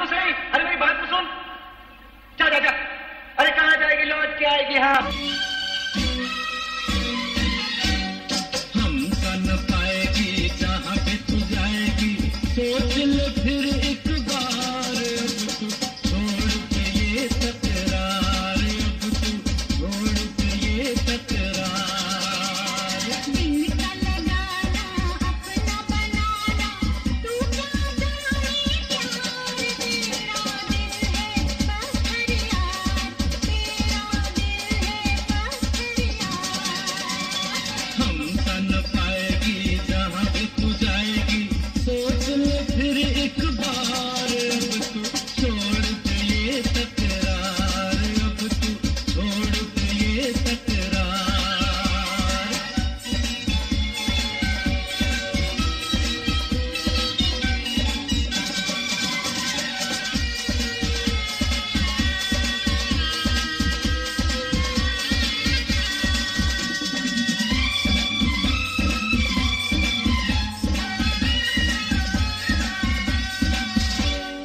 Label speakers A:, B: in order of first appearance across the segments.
A: तो सही। अरे मेरी बात तो सुन। जा जा जा। अरे कहाँ जाएगी? लौट के आएगी हाँ।
B: हम न पाएगी, जहाँ पे तू जाएगी। सोच ले फिर एक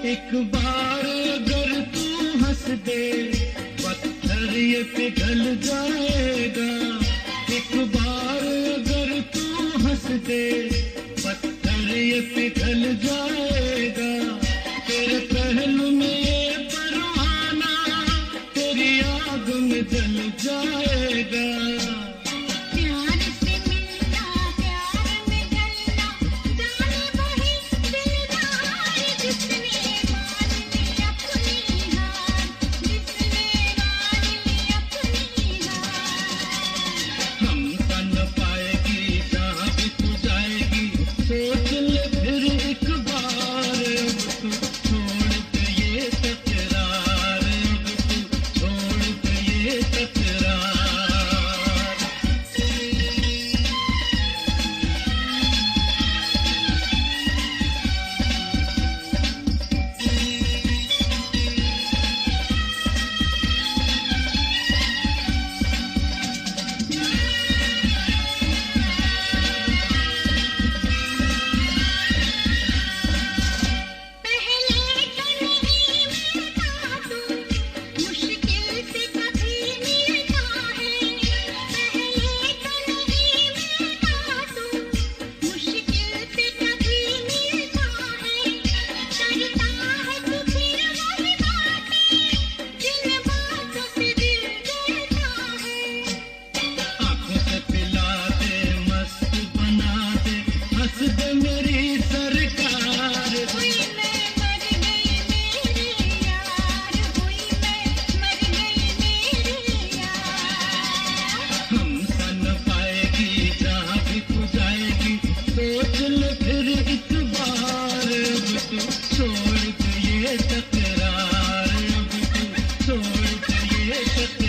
B: एक बार अगर तू हंस दे, पत्थर ये पिघल जाएगा। एक बार अगर तू हंस दे, पत्थर ये पिघल जाएगा। तेरे पहलू में ये परवाना तेरी आग में जल जाएगा। ये